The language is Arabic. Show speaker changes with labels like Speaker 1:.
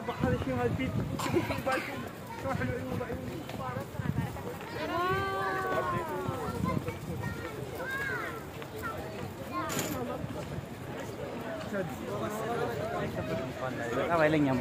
Speaker 1: البحر هذا شنو هذا فيه شلون حلو عيون عيون
Speaker 2: Kaway lang.